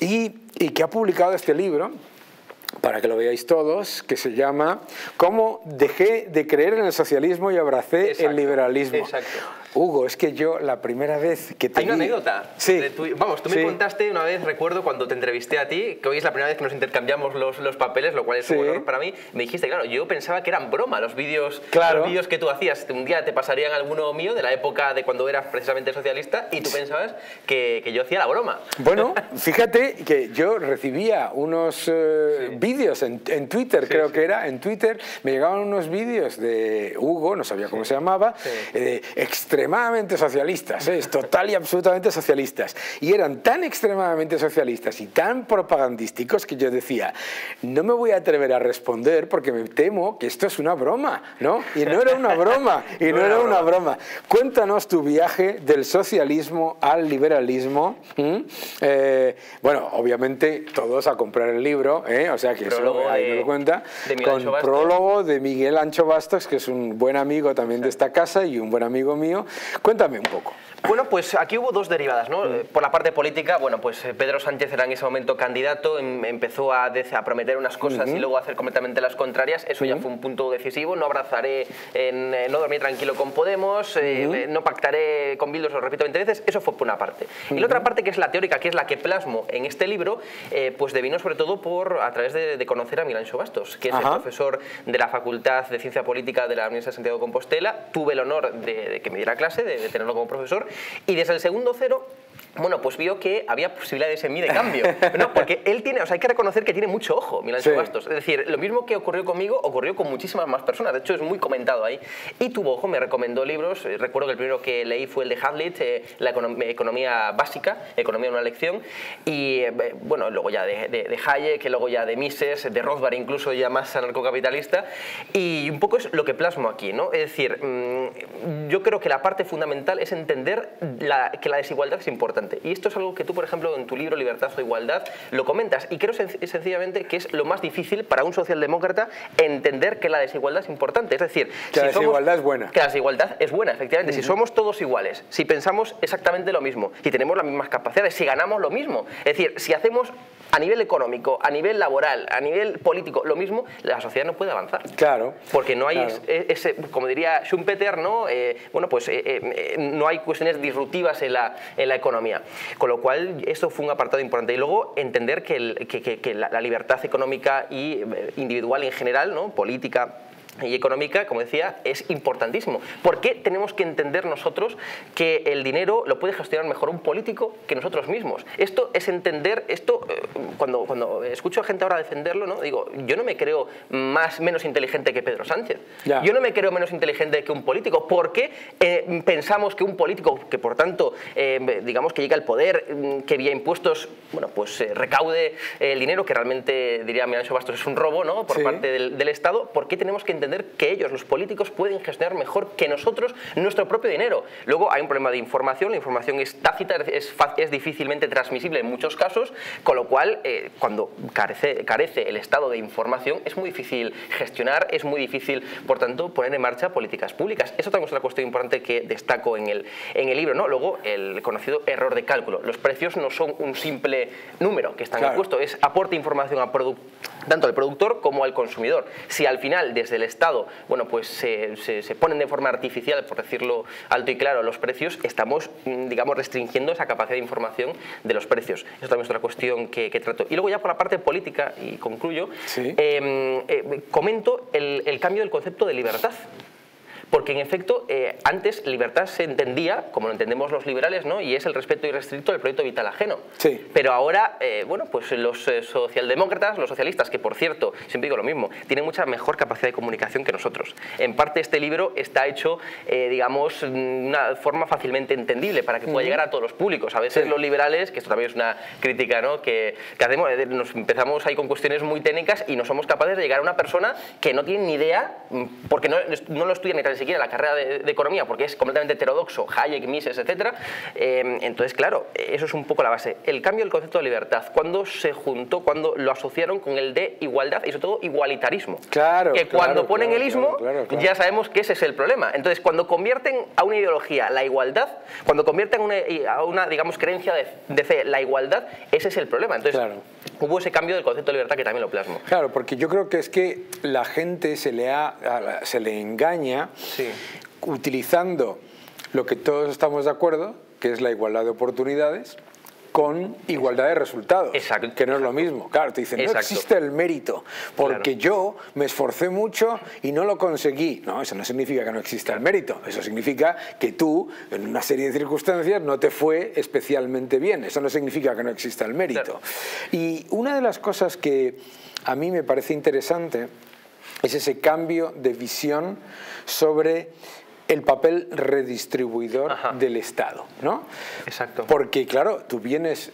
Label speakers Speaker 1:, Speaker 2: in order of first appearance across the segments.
Speaker 1: y, y que ha publicado este libro para que lo veáis todos, que se llama ¿Cómo dejé de creer en el socialismo y abracé el liberalismo?
Speaker 2: Exacto.
Speaker 1: Hugo, es que yo la primera vez que te
Speaker 2: Hay una anécdota.
Speaker 1: Sí.
Speaker 2: tu- vamos, tú me
Speaker 1: Sí.
Speaker 2: contaste una vez, recuerdo, cuando te entrevisté a ti, que hoy es la primera vez que nos intercambiamos los, los papeles, lo cual es
Speaker 1: Sí.
Speaker 2: un honor para mí. Me dijiste, claro, yo pensaba que eran broma los vídeos
Speaker 1: Claro.
Speaker 2: los vídeos que tú hacías. Un día te pasarían alguno mío de la época de cuando eras precisamente socialista y tú pensabas que, que yo hacía la broma.
Speaker 1: Bueno, fíjate que yo recibía unos eh, vídeos en, en Twitter, creo que era, en Twitter, me llegaban unos vídeos de Hugo, no sabía cómo se llamaba, eh, extremadamente socialistas, ¿eh? total y absolutamente socialistas. Y eran tan extremadamente socialistas y tan propagandísticos que yo decía, no me voy a atrever a responder porque me temo que esto es una broma, ¿no? Y no era una broma, y no,
Speaker 2: No era
Speaker 1: una
Speaker 2: broma.
Speaker 1: broma. Cuéntanos tu viaje del socialismo al liberalismo. Eh, bueno, obviamente todos a comprar el libro, ¿eh? o sea que eso
Speaker 2: Prólogo
Speaker 1: ahí
Speaker 2: de-
Speaker 1: me lo cuenta. con prólogo de Miguel Ancho Bastos, que es un buen amigo también de esta casa y un buen amigo mío. Cuéntame un poco.
Speaker 2: Bueno, pues aquí hubo dos derivadas, ¿no?
Speaker 1: Mm.
Speaker 2: Por la parte política, bueno, pues eh, Pedro Sánchez era en ese momento candidato, em- empezó a, a prometer unas cosas y luego a hacer completamente las contrarias. Eso ya fue un punto decisivo. No abrazaré, en, eh, no dormir tranquilo con Podemos, eh, eh, no pactaré con Bildu, os lo repito 20 veces. Eso fue por una parte. Y la otra parte, que es la teórica, que es la que plasmo en este libro, eh, pues devino sobre todo por, a través de, de conocer a Miguel Ancho Bastos, que es
Speaker 1: Ajá.
Speaker 2: el profesor de la Facultad de Ciencia Política de la Universidad de Santiago de Compostela. Tuve el honor de, de que me diera clase, de, de tenerlo como profesor. Y desde el segundo cero, bueno, pues vio que había posibilidades en mí de cambio. No, porque él tiene, o sea, hay que reconocer que tiene mucho ojo, Milan
Speaker 1: Sí.
Speaker 2: Bastos. Es decir, lo mismo que ocurrió conmigo, ocurrió con muchísimas más personas. De hecho, es muy comentado ahí. Y tuvo ojo, me recomendó libros. Eh, Recuerdo que el primero que leí fue el de Hadlit, eh, la econom- economía básica, economía en una lección. Y eh, bueno, luego ya de, de, de Hayek, que luego ya de Mises, de Rothbard, incluso ya más anarcocapitalista. Y un poco es lo que plasmo aquí, ¿no? Es decir, mm, yo creo que la parte fundamental es entender la- que la desigualdad es importante. Y esto es algo que tú, por ejemplo, en tu libro Libertad o Igualdad lo comentas. Y creo sen- sencillamente que es lo más difícil para un socialdemócrata entender que la desigualdad es importante. Es decir,
Speaker 1: Que la
Speaker 2: somos-
Speaker 1: desigualdad es buena.
Speaker 2: Que la desigualdad es buena, efectivamente. Si somos todos iguales, si pensamos exactamente lo mismo, si tenemos las mismas capacidades, si ganamos lo mismo. Es decir, si hacemos a nivel económico, a nivel laboral, a nivel político, lo mismo, la sociedad no puede avanzar.
Speaker 1: Claro.
Speaker 2: Porque no hay,
Speaker 1: Claro.
Speaker 2: ese, como diría Schumpeter, ¿no? Eh, bueno, pues eh, eh, no hay cuestiones disruptivas en la, en la economía. Con lo cual, eso fue un apartado importante. Y luego, entender que, el- que- que- que la, la libertad económica y eh, individual en general, ¿no? política, y económica, como decía, es importantísimo. ¿Por qué tenemos que entender nosotros que el dinero lo puede gestionar mejor un político que nosotros mismos? Esto es entender, esto eh, cuando, cuando escucho a gente ahora defenderlo, ¿no? digo, yo no me creo más, menos inteligente que Pedro Sánchez.
Speaker 1: Ya.
Speaker 2: Yo no me creo menos inteligente que un político. ¿Por qué eh, pensamos que un político, que por tanto, eh, digamos que llega al poder, mm, que vía impuestos, bueno, pues eh, recaude el dinero, que realmente, diría Mirancho Bastos, es un robo, ¿no? Por
Speaker 1: Sí.
Speaker 2: parte del, del Estado, ¿por qué tenemos que entender que ellos, los políticos, pueden gestionar mejor que nosotros nuestro propio dinero? Luego hay un problema de información, la información es tácita, es, es difícilmente transmisible en muchos casos, con lo cual, eh, cuando carece, carece el Estado de información, es muy difícil gestionar, es muy difícil, por tanto, poner en marcha políticas públicas. Eso también es una cuestión importante que destaco en el, en el libro. ¿no? Luego, el conocido error de cálculo. Los precios no son un simple número que está
Speaker 1: Claro.
Speaker 2: impuesto, es aporte información a produ- tanto al productor como al consumidor. Si al final, desde el Estado, bueno, pues se, se- se ponen de forma artificial, por decirlo alto y claro, los precios, estamos, mm, digamos, restringiendo esa capacidad de información de los precios. Eso también es otra cuestión que, que trato. Y luego ya por la parte política, y concluyo,
Speaker 1: Sí.
Speaker 2: eh, eh, comento el, el cambio del concepto de libertad. Porque en efecto, eh, antes libertad se entendía, como lo entendemos los liberales, ¿no? y es el respeto irrestricto del proyecto vital ajeno.
Speaker 1: Sí.
Speaker 2: Pero ahora, eh, bueno, pues los eh, socialdemócratas, los socialistas, que por cierto, siempre digo lo mismo, tienen mucha mejor capacidad de comunicación que nosotros. En parte este libro está hecho, digamos, de una forma fácilmente entendible para que pueda llegar a todos los públicos. A veces
Speaker 1: Sí.
Speaker 2: los liberales, que esto también es una crítica ¿no? que, que hacemos, nos empezamos ahí con cuestiones muy técnicas y no somos capaces de llegar a una persona que no tiene ni idea, mm, porque no, no lo estudia ni tan siquiera la carrera de, economía porque es completamente heterodoxo, Hayek, Mises, etc. Eh, entonces, claro, eso es un poco la base. El cambio del concepto de libertad, cuando se juntó, cuando lo asociaron con el de igualdad y sobre todo igualitarismo.
Speaker 1: Claro.
Speaker 2: Que cuando ponen
Speaker 1: el
Speaker 2: ismo, ya sabemos que ese es el problema. Entonces, cuando convierten a una ideología la igualdad, cuando convierten a una, digamos, creencia de, fe la igualdad, ese es el problema. Entonces, hubo ese cambio del concepto de libertad que también lo plasmo.
Speaker 1: Claro, porque yo creo que es que la gente se le, ha, se le engaña utilizando lo que todos estamos de acuerdo, que es la igualdad de oportunidades, con igualdad de resultados,
Speaker 2: Exacto.
Speaker 1: que no es lo mismo. Claro, te dicen, no existe el mérito, porque yo me esforcé mucho y no lo conseguí. No, eso no significa que no exista el mérito, eso significa que tú, en una serie de circunstancias, no te fue especialmente bien. Eso no significa que no exista el mérito. Y una de las cosas que a mí me parece interesante es ese cambio de visión sobre el papel redistribuidor del Estado, ¿no?
Speaker 2: Exacto.
Speaker 1: Porque, claro, tú vienes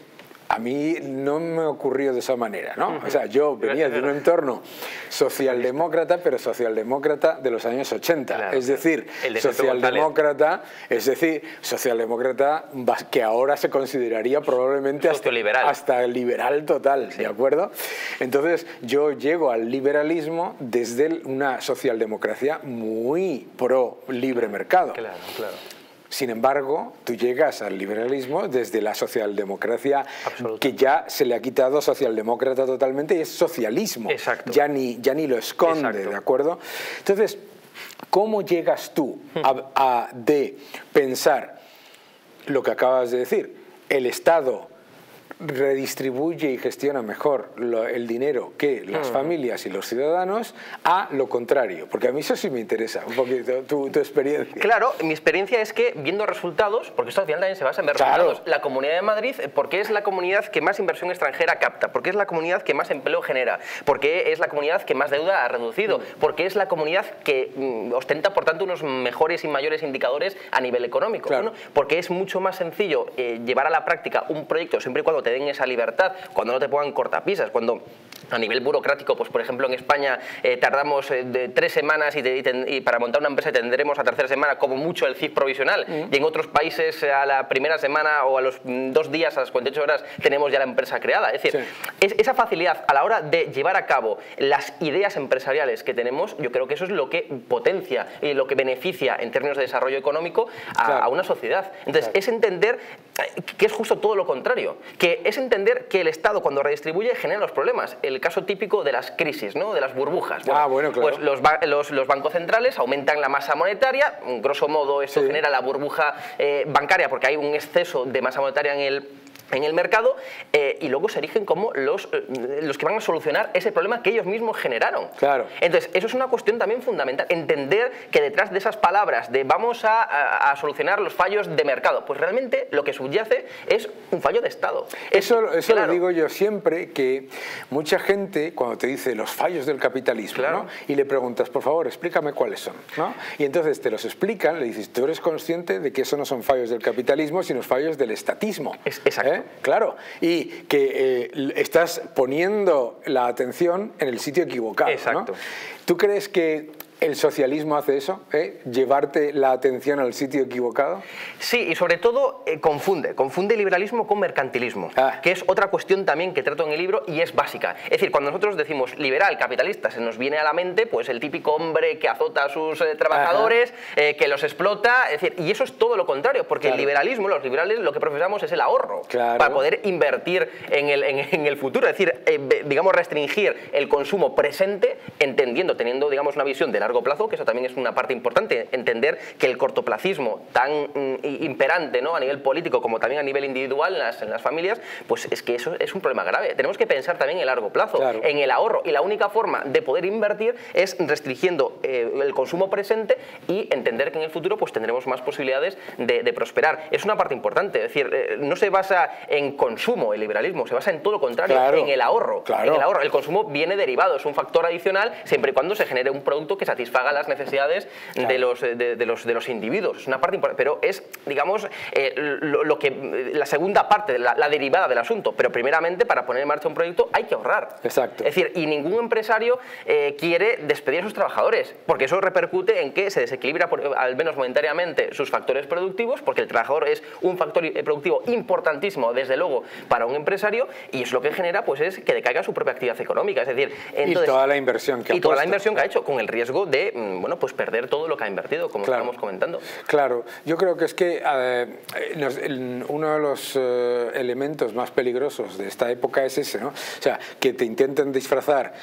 Speaker 1: a mí no me ocurrió de esa manera, ¿no? O sea, yo venía de un entorno socialdemócrata, pero socialdemócrata de los años 80. es decir, socialdemócrata, es decir, socialdemócrata que ahora se consideraría probablemente hasta, hasta liberal total, ¿de acuerdo? Entonces, yo llego al liberalismo desde una socialdemocracia muy pro libre mercado.
Speaker 2: Claro, claro.
Speaker 1: Sin embargo, tú llegas al liberalismo desde la socialdemocracia, que ya se le ha quitado socialdemócrata totalmente y es socialismo.
Speaker 2: Exacto.
Speaker 1: Ya ni, ya ni lo esconde, ¿de acuerdo? Entonces, ¿cómo llegas tú a de pensar lo que acabas de decir? El Estado redistribuye y gestiona mejor el dinero que las hmm. familias y los ciudadanos a lo contrario? Porque a mí eso sí me interesa, un poquito tu, experiencia.
Speaker 2: Claro, mi experiencia es que viendo resultados, porque esto al final también se basa en ver resultados, la Comunidad de Madrid, porque es la comunidad que más inversión extranjera capta, porque es la comunidad que más empleo genera, porque es la comunidad que más deuda ha reducido, hmm. porque es la comunidad que mm, ostenta, por tanto, unos mejores y mayores indicadores a nivel económico, porque es mucho más sencillo eh, llevar a la práctica un proyecto siempre y cuando te den esa libertad, cuando no te pongan cortapisas, cuando a nivel burocrático, pues por ejemplo en España eh, tardamos eh, de tres semanas y, para montar una empresa tendremos a tercera semana como mucho el CIF provisional mm. y en otros países eh, a la primera semana o a los mm, dos días, a las 48 horas, tenemos ya la empresa creada. Es decir, esa facilidad a la hora de llevar a cabo las ideas empresariales que tenemos, yo creo que eso es lo que potencia y lo que beneficia en términos de desarrollo económico a, una sociedad. Entonces, es entender que es justo todo lo contrario, que es entender que el Estado cuando redistribuye genera los problemas. El caso típico de las crisis, ¿no? de las burbujas.
Speaker 1: ah, bueno, claro.
Speaker 2: Pues los, los, bancos centrales aumentan la masa monetaria, grosso modo eso genera la burbuja eh, bancaria porque hay un exceso de masa monetaria en el en el mercado eh, y luego se erigen como los, eh, los que van a solucionar ese problema que ellos mismos generaron.
Speaker 1: Claro.
Speaker 2: Entonces, eso es una cuestión también fundamental, entender que detrás de esas palabras de vamos a, solucionar los fallos de mercado, pues realmente lo que subyace es un fallo de Estado.
Speaker 1: Eso, eso lo digo yo siempre, que mucha gente cuando te dice los fallos del capitalismo ¿no? y le preguntas, por favor, explícame cuáles son. ¿no? Y entonces te los explican, le dices, tú eres consciente de que eso no son fallos del capitalismo, sino fallos del estatismo.
Speaker 2: Es, exacto. ¿Eh?
Speaker 1: Claro, y que eh, estás poniendo la atención en el sitio equivocado.
Speaker 2: Exacto.
Speaker 1: ¿Tú crees que ¿El socialismo hace eso? ¿eh? ¿Llevarte la atención al sitio equivocado?
Speaker 2: Sí, y sobre todo eh, confunde. Confunde liberalismo con mercantilismo, ah. que es otra cuestión también que trato en el libro y es básica. Es decir, cuando nosotros decimos liberal, capitalista, se nos viene a la mente pues el típico hombre que azota a sus eh, trabajadores, que los explota, es decir, y eso es todo lo contrario, porque el liberalismo, los liberales, lo que profesamos es el ahorro para poder invertir en el, en el futuro. Es decir, digamos, restringir el consumo presente, entendiendo, teniendo, digamos, una visión de largo plazo, que eso también es una parte importante, entender que el cortoplacismo tan mm, imperante ¿no? a nivel político como también a nivel individual en las, en las, familias, pues es que eso es un problema grave. Tenemos que pensar también en el largo plazo, en el ahorro, y la única forma de poder invertir es restringiendo eh, el consumo presente y entender que en el futuro pues tendremos más posibilidades de, prosperar. Es una parte importante, es decir, eh, no se basa en consumo el liberalismo, se basa en todo lo contrario, en el ahorro. En el ahorro. El consumo viene derivado, es un factor adicional siempre y cuando se genere un producto que satisfaga las necesidades de, los, de, los, de los individuos. Es una parte importante, pero es, digamos, eh, lo, que, la segunda parte, la, derivada del asunto. Pero primeramente, para poner en marcha un proyecto hay que ahorrar.
Speaker 1: Exacto.
Speaker 2: Es decir, y ningún empresario eh, quiere despedir a sus trabajadores, porque eso repercute en que se desequilibra, al menos momentáneamente, sus factores productivos, porque el trabajador es un factor eh, productivo importantísimo, desde luego, para un empresario, y es lo que genera pues, es que decaiga su propia actividad económica. Es decir,
Speaker 1: y toda la inversión que
Speaker 2: ha Y toda la inversión que ha hecho, con el riesgo de mm, bueno, pues perder todo lo que ha invertido, como estamos comentando.
Speaker 1: Claro, yo creo que es que uno de los eh, elementos más peligrosos de esta época es ese, ¿no? O sea, que te intenten disfrazar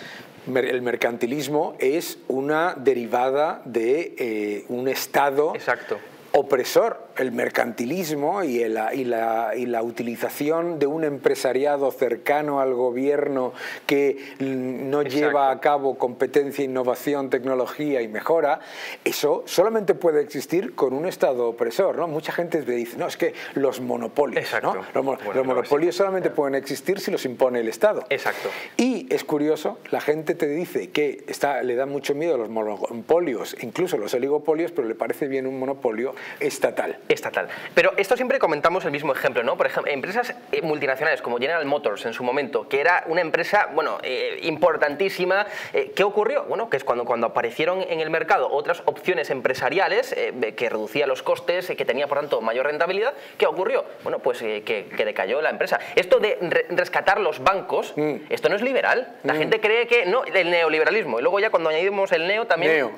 Speaker 1: el mercantilismo es una derivada de eh, un Estado
Speaker 2: Exacto
Speaker 1: opresor, el mercantilismo y, la, y, la, utilización de un empresariado cercano al gobierno que no lleva a cabo competencia, innovación, tecnología y mejora, eso solamente puede existir con un Estado opresor. ¿no? Mucha gente dice, no, es que los monopolios, ¿no? los, monopolios solamente pueden existir si los impone el Estado.
Speaker 2: Exacto.
Speaker 1: Y es curioso, la gente te dice que está, le da mucho miedo a los monopolios, incluso los oligopolios, pero le parece bien un monopolio estatal.
Speaker 2: Estatal. Pero esto siempre comentamos el mismo ejemplo, ¿no? Por ejemplo, empresas eh, multinacionales como General Motors en su momento, que era una empresa, bueno, eh, importantísima. Eh, ¿Qué ocurrió? Bueno, que es cuando, cuando aparecieron en el mercado otras opciones empresariales que reducían los costes, que tenía, por tanto, mayor rentabilidad, ¿qué ocurrió? Bueno, pues que, decayó la empresa. Esto de rescatar los bancos, mm. esto no es liberal. La mm. gente cree que, no, el neoliberalismo. Y luego ya cuando añadimos el neo también,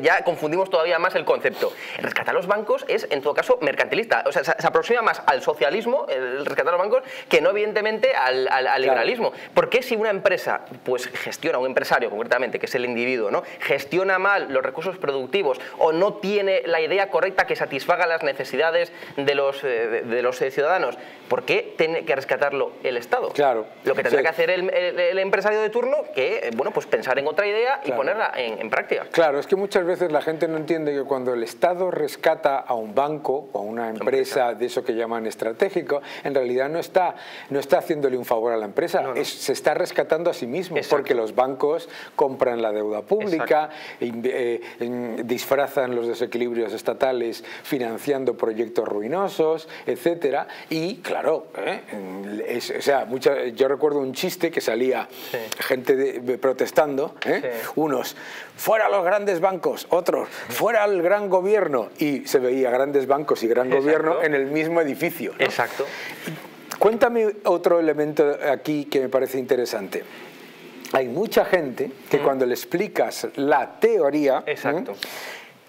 Speaker 2: ya confundimos todavía más el concepto. Rescatar los bancos es, en todo caso, mercantilista. O sea, se, aproxima más al socialismo, el rescatar los bancos, que no, evidentemente, al, liberalismo. ¿Por qué si una empresa pues, gestiona, un empresario concretamente, que es el individuo, ¿no? gestiona mal los recursos productivos o no tiene la idea correcta que satisfaga las necesidades de los, eh, de los eh, ciudadanos, ¿por qué tiene que rescatarlo el Estado?
Speaker 1: Claro.
Speaker 2: Lo que tendrá que hacer el, empresario de turno, que, eh, bueno, pues pensar en otra idea y ponerla en, en práctica.
Speaker 1: Claro, es que muchas veces la gente no entiende que cuando el Estado rescata a un banco o a una empresa de eso que llaman estratégico, en realidad no está, no está haciéndole un favor a la empresa, se está rescatando a sí mismo, porque los bancos compran la deuda pública, eh, disfrazan los desequilibrios estatales financiando proyectos ruinosos, etcétera, y claro, ¿eh? o sea, yo recuerdo un chiste que salía gente protestando, ¿eh? unos fuera los grandes bancos, otros fuera el gran gobierno y se veía grandes bancos y gran gobierno en el mismo edificio.
Speaker 2: Exacto.
Speaker 1: Cuéntame otro elemento aquí que me parece interesante. Hay mucha gente que cuando le explicas la teoría,
Speaker 2: Exacto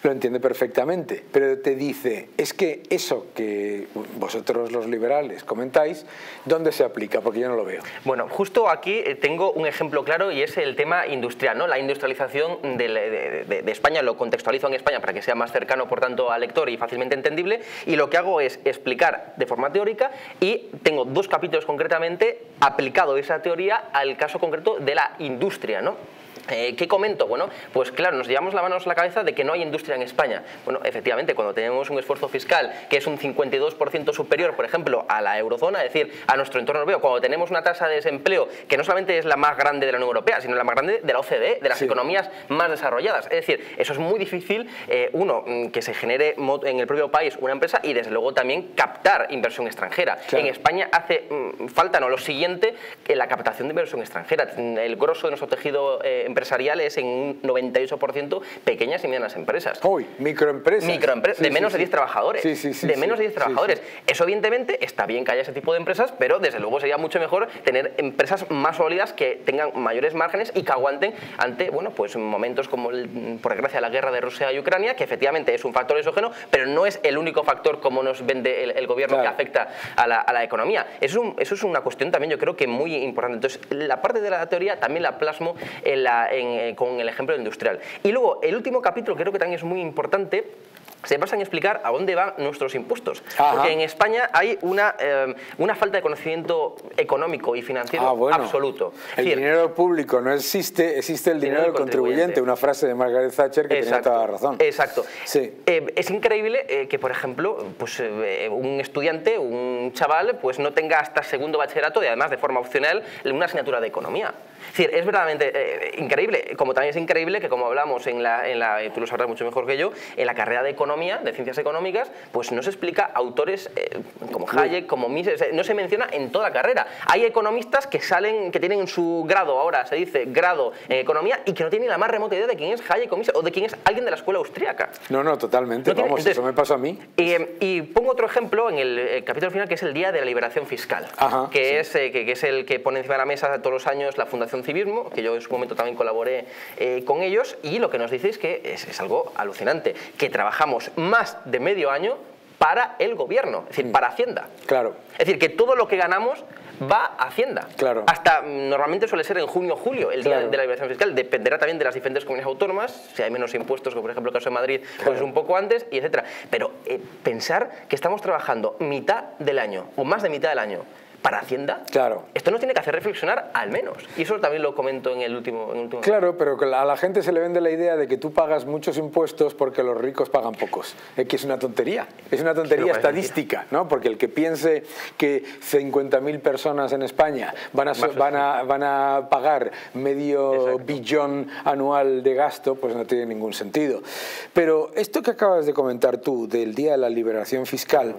Speaker 1: lo entiende perfectamente, pero te dice, es que eso que vosotros los liberales comentáis, ¿dónde se aplica? Porque yo no lo veo.
Speaker 2: Bueno, justo aquí eh, tengo un ejemplo claro y es el tema industrial, ¿no? la industrialización de, España, lo contextualizo en España para que sea más cercano, por tanto, al lector y fácilmente entendible, y lo que hago es explicar de forma teórica y tengo dos capítulos concretamente aplicado esa teoría al caso concreto de la industria, ¿no? Eh, ¿Qué comento? Bueno, pues claro, nos llevamos la mano a la cabeza de que no hay industria en España. Bueno, efectivamente, cuando tenemos un esfuerzo fiscal que es un 52% superior, por ejemplo, a la eurozona, es decir, a nuestro entorno europeo, cuando tenemos una tasa de desempleo que no solamente es la más grande de la Unión Europea, sino la más grande de la OCDE, de las economías más desarrolladas. Es decir, eso es muy difícil, eh, uno, mm, que se genere en el propio país una empresa y desde luego también captar inversión extranjera. En España hace mm, falta no lo siguiente, la captación de inversión extranjera. El grosso de nuestro tejido eh, empresariales en un 98% pequeñas y medianas empresas.
Speaker 1: Uy, microempresas.
Speaker 2: Microempresas, de menos de 10 trabajadores. de menos de 10 trabajadores. Eso evidentemente está bien que haya ese tipo de empresas, pero desde luego sería mucho mejor tener empresas más sólidas que tengan mayores márgenes y que aguanten ante bueno, pues momentos como, por desgracia, la guerra de Rusia y Ucrania, que efectivamente es un factor exógeno, pero no es el único factor como nos vende el, gobierno que afecta a la, economía. Eso es, eso es una cuestión también yo creo que muy importante. Entonces, la parte de la teoría también la plasmo en la, eh, con el ejemplo industrial. Y luego, el último capítulo creo que también es muy importante se basa en explicar a dónde van nuestros impuestos. Porque en España hay una, eh, una falta de conocimiento económico y financiero ah, absoluto.
Speaker 1: El dinero público no existe, existe el dinero, del contribuyente. Una frase de Margaret Thatcher que tenía toda la razón.
Speaker 2: Exacto. Sí. Eh, es increíble eh, que, por ejemplo, pues, un estudiante, un un chaval pues no tenga hasta segundo bachillerato y además de forma opcional una asignatura de economía. Es decir, es verdaderamente eh, increíble, como también es increíble que como hablamos en la, en la, tú lo sabrás mucho mejor que yo, en la carrera de economía, de ciencias económicas, pues no se explica autores eh, como Hayek, como Mises, no se menciona en toda la carrera. Hay economistas que salen, que tienen su grado, ahora se dice grado en economía, y que no tienen la más remota idea de quién es Hayek o Mises, o de quién es alguien de la escuela austríaca.
Speaker 1: No, no, totalmente, vamos, eso me pasó a mí.
Speaker 2: Y, pongo otro ejemplo en el, capítulo final, que es el Día de la Liberación Fiscal, que, es, eh, que, que es el que pone encima de la mesa todos los años la Fundación Civismo, que yo en su momento también colaboré eh, con ellos, y lo que nos dice es que es, algo alucinante, que trabajamos más de medio año para el gobierno, es decir, mm. para Hacienda.
Speaker 1: Claro.
Speaker 2: Es decir, que todo lo que ganamos va a Hacienda.
Speaker 1: Claro.
Speaker 2: Hasta mm, normalmente suele ser en junio o julio, el día de la liberación fiscal. Dependerá también de las diferentes comunidades autónomas, si hay menos impuestos, como por ejemplo el caso de Madrid, pues un poco antes, y etcétera. Pero eh, pensar que estamos trabajando mitad del año, o más de mitad del año, para Hacienda,
Speaker 1: claro.
Speaker 2: esto nos tiene que hacer reflexionar al menos. Y eso también lo comento en el último... En último
Speaker 1: claro, pero a la gente se le vende la idea de que tú pagas muchos impuestos porque los ricos pagan pocos. Es que es una tontería. Es una tontería estadística, ¿no? Porque el que piense que 50.000 personas en España van a, van a, van a pagar medio billón anual de gasto, pues no tiene ningún sentido. Pero esto que acabas de comentar tú del Día de la Liberación Fiscal,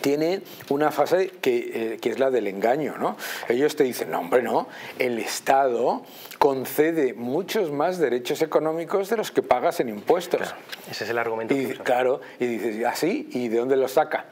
Speaker 1: tiene una fase eh, que, es la del engaño. ¿no? Ellos te dicen, no, hombre, no, el Estado concede muchos más derechos económicos de los que pagas en impuestos.
Speaker 2: ese es el argumento.
Speaker 1: Y, claro, y dices, ¿así? ¿Y de dónde los saca?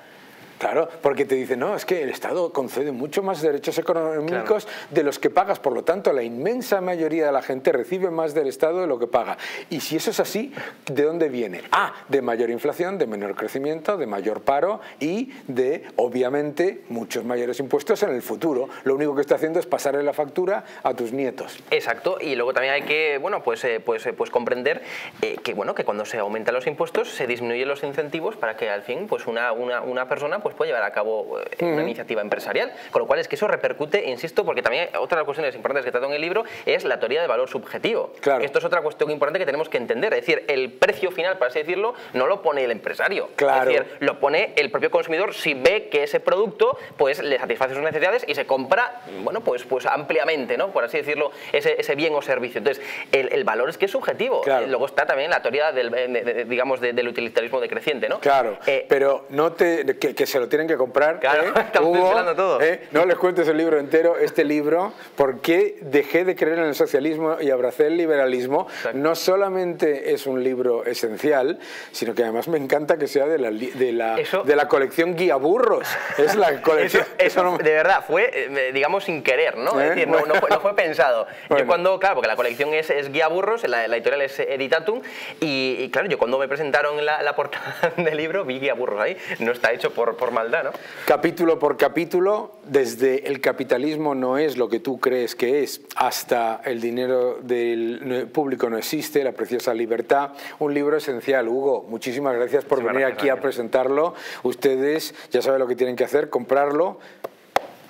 Speaker 1: Claro, porque te dicen, no, es que el Estado concede mucho más derechos económicos de los que pagas, por lo tanto la inmensa mayoría de la gente recibe más del Estado de lo que paga. Y si eso es así, ¿de dónde viene? Ah, de mayor inflación, de menor crecimiento, de mayor paro y de, obviamente, muchos mayores impuestos en el futuro. Lo único que está haciendo es pasarle la factura a tus nietos.
Speaker 2: Exacto, y luego también hay que, bueno, pues, eh, pues, eh, pues comprender eh, que, bueno, que cuando se aumentan los impuestos se disminuyen los incentivos para que al fin pues una, una, una persona pues puede llevar a cabo eh, una iniciativa empresarial. Con lo cual es que eso repercute, insisto, porque también otra de las cuestiones importantes que trato en el libro es la teoría de valor subjetivo.
Speaker 1: Claro.
Speaker 2: Esto es otra cuestión importante que tenemos que entender. Es decir, el precio final, para así decirlo, no lo pone el empresario.
Speaker 1: Claro.
Speaker 2: Es decir, lo pone el propio consumidor si ve que ese producto pues, le satisface sus necesidades y se compra, bueno, pues, pues ampliamente, ¿no? Por así decirlo, ese, ese bien o servicio. Entonces, el, el, valor es que es subjetivo.
Speaker 1: Claro.
Speaker 2: Luego está también la teoría del, digamos, del utilitarismo decreciente, ¿no?
Speaker 1: Claro, eh, pero no te, que, que se lo tienen que comprar.
Speaker 2: Claro,
Speaker 1: ¿eh?
Speaker 2: todo.
Speaker 1: ¿eh? No les cuentes el libro entero, este libro, ¿por qué dejé de creer en el socialismo y abracé el liberalismo? No solamente es un libro esencial, sino que además me encanta que sea de la, de la, de la colección Guía Burros. Es la colección...
Speaker 2: Eso, de verdad, fue, eh, digamos, sin querer, ¿no? Es decir, no, fue, pensado. Yo cuando, claro, porque la colección es, es Guía Burros, la, editorial es Editatum, y, claro, yo cuando me presentaron la, la portada del libro vi Guía Burros ahí. No está hecho por, por maldad, ¿no?
Speaker 1: Capítulo por capítulo, desde el capitalismo no es lo que tú crees que es, hasta el dinero del público no existe, la preciosa libertad, un libro esencial. Hugo, muchísimas gracias por venir aquí a presentarlo. Ustedes ya saben lo que tienen que hacer, comprarlo,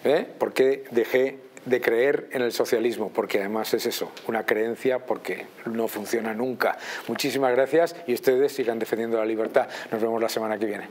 Speaker 1: ¿eh? porque dejé de creer en el socialismo, porque además es eso, una creencia porque no funciona nunca. Muchísimas gracias y ustedes sigan defendiendo la libertad. Nos vemos la semana que viene.